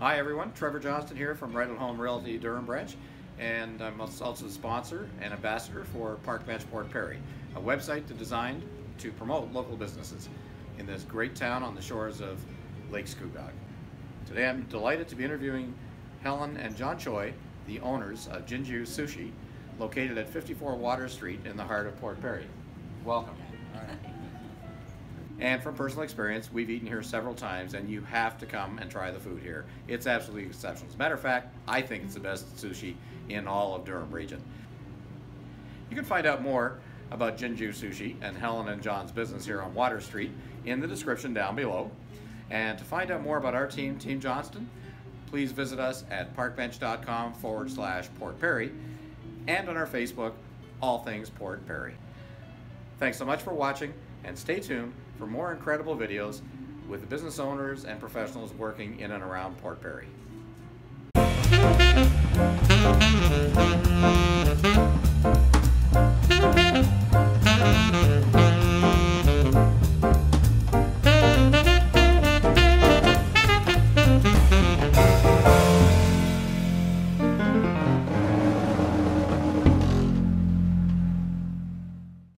Hi everyone, Trevor Johnston here from Right at Home Realty Durham Branch and I'm also the sponsor and ambassador for Park Bench Port Perry, a website designed to promote local businesses in this great town on the shores of Lake Scugog. Today I'm delighted to be interviewing Helen and John Choi, the owners of Jinju Sushi, located at 54 Water Street in the heart of Port Perry. Welcome. And from personal experience, we've eaten here several times, and you have to come and try the food here. It's absolutely exceptional. As a matter of fact, I think it's the best sushi in all of Durham region. You can find out more about Jinju Sushi and Helen and John's business here on Water Street in the description down below. And to find out more about our team, Team Johnston, please visit us at parkbench.com forward slash Port Perry and on our Facebook, All Things Port Perry. Thanks so much for watching and stay tuned for more incredible videos with the business owners and professionals working in and around Port Perry.